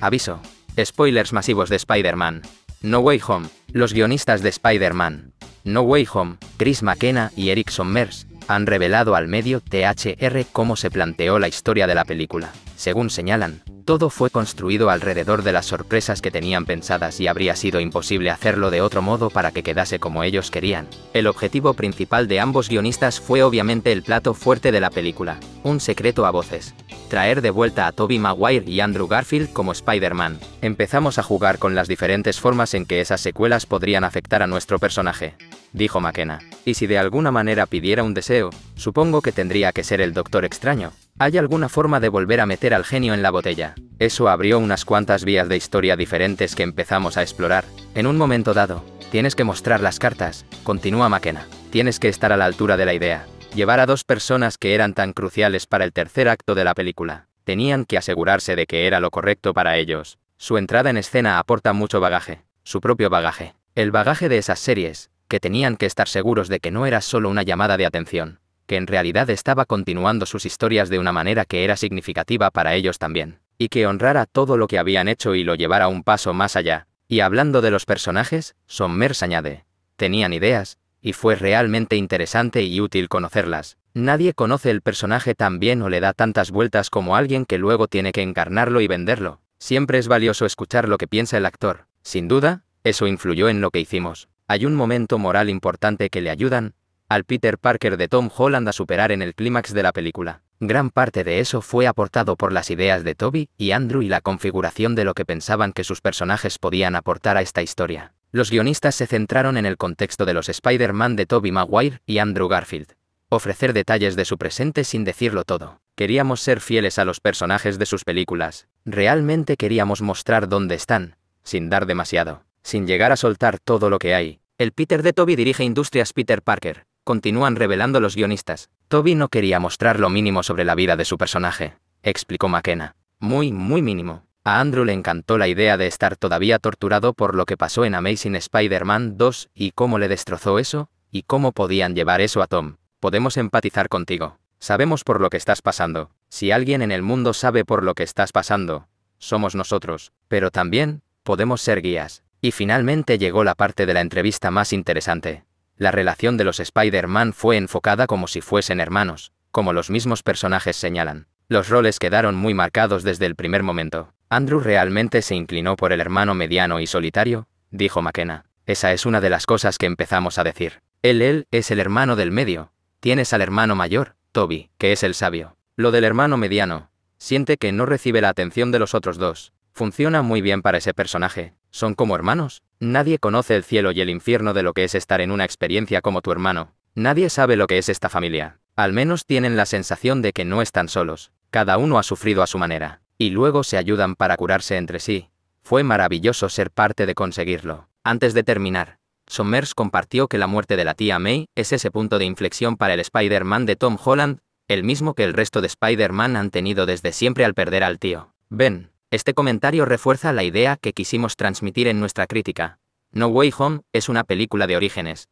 Aviso. Spoilers masivos de Spider-Man. No Way Home. Los guionistas de Spider-Man. No Way Home, Chris McKenna y Eric Sommers, han revelado al medio THR cómo se planteó la historia de la película. Según señalan, todo fue construido alrededor de las sorpresas que tenían pensadas y habría sido imposible hacerlo de otro modo para que quedase como ellos querían. El objetivo principal de ambos guionistas fue obviamente el plato fuerte de la película, un secreto a voces. Traer de vuelta a Tobey Maguire y Andrew Garfield como Spider-Man. Empezamos a jugar con las diferentes formas en que esas secuelas podrían afectar a nuestro personaje dijo McKenna. Y si de alguna manera pidiera un deseo, supongo que tendría que ser el Doctor Extraño. ¿Hay alguna forma de volver a meter al genio en la botella? Eso abrió unas cuantas vías de historia diferentes que empezamos a explorar. En un momento dado, tienes que mostrar las cartas, continúa McKenna. Tienes que estar a la altura de la idea. Llevar a dos personas que eran tan cruciales para el tercer acto de la película. Tenían que asegurarse de que era lo correcto para ellos. Su entrada en escena aporta mucho bagaje, su propio bagaje. El bagaje de esas series, que tenían que estar seguros de que no era solo una llamada de atención, que en realidad estaba continuando sus historias de una manera que era significativa para ellos también, y que honrara todo lo que habían hecho y lo llevara un paso más allá. Y hablando de los personajes, Sommers añade, tenían ideas, y fue realmente interesante y útil conocerlas. Nadie conoce el personaje tan bien o le da tantas vueltas como alguien que luego tiene que encarnarlo y venderlo. Siempre es valioso escuchar lo que piensa el actor. Sin duda, eso influyó en lo que hicimos hay un momento moral importante que le ayudan al Peter Parker de Tom Holland a superar en el clímax de la película. Gran parte de eso fue aportado por las ideas de Toby y Andrew y la configuración de lo que pensaban que sus personajes podían aportar a esta historia. Los guionistas se centraron en el contexto de los Spider-Man de Toby Maguire y Andrew Garfield. Ofrecer detalles de su presente sin decirlo todo. Queríamos ser fieles a los personajes de sus películas. Realmente queríamos mostrar dónde están, sin dar demasiado sin llegar a soltar todo lo que hay. El Peter de Toby dirige Industrias Peter Parker. Continúan revelando los guionistas. Toby no quería mostrar lo mínimo sobre la vida de su personaje, explicó McKenna. Muy, muy mínimo. A Andrew le encantó la idea de estar todavía torturado por lo que pasó en Amazing Spider-Man 2 y cómo le destrozó eso, y cómo podían llevar eso a Tom. Podemos empatizar contigo. Sabemos por lo que estás pasando. Si alguien en el mundo sabe por lo que estás pasando, somos nosotros. Pero también, podemos ser guías. Y finalmente llegó la parte de la entrevista más interesante. La relación de los Spider-Man fue enfocada como si fuesen hermanos, como los mismos personajes señalan. Los roles quedaron muy marcados desde el primer momento. Andrew realmente se inclinó por el hermano mediano y solitario, dijo McKenna. Esa es una de las cosas que empezamos a decir. Él, él, es el hermano del medio. Tienes al hermano mayor, Toby, que es el sabio. Lo del hermano mediano. Siente que no recibe la atención de los otros dos. Funciona muy bien para ese personaje. Son como hermanos. Nadie conoce el cielo y el infierno de lo que es estar en una experiencia como tu hermano. Nadie sabe lo que es esta familia. Al menos tienen la sensación de que no están solos. Cada uno ha sufrido a su manera. Y luego se ayudan para curarse entre sí. Fue maravilloso ser parte de conseguirlo. Antes de terminar, Sommers compartió que la muerte de la tía May es ese punto de inflexión para el Spider-Man de Tom Holland, el mismo que el resto de Spider-Man han tenido desde siempre al perder al tío. Ben, este comentario refuerza la idea que quisimos transmitir en nuestra crítica. No Way Home es una película de orígenes,